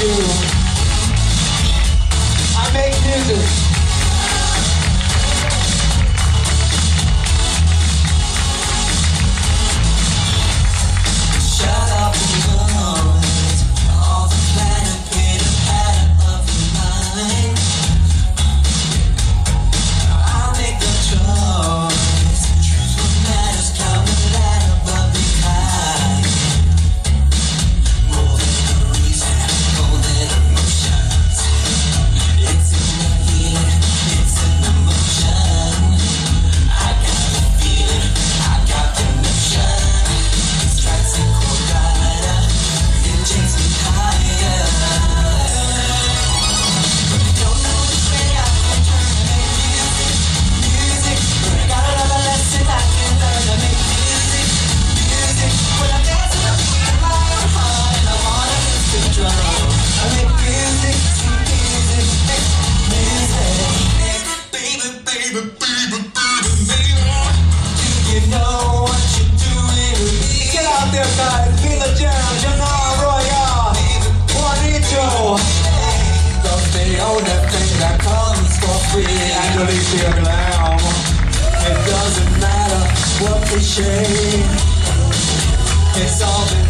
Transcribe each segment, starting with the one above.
do. It doesn't matter what they say. It's all been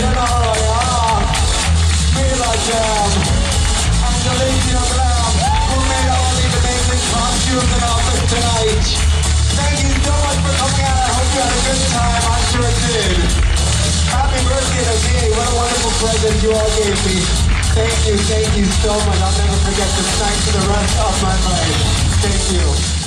present you behalf of tonight. Thank you all for coming out. I hope you had a good time. I sure did. Happy birthday to me. Were a wonderful that you all gave me. Thank you, thank you so much. I'll never forget this night for the rest of my life. Thank you.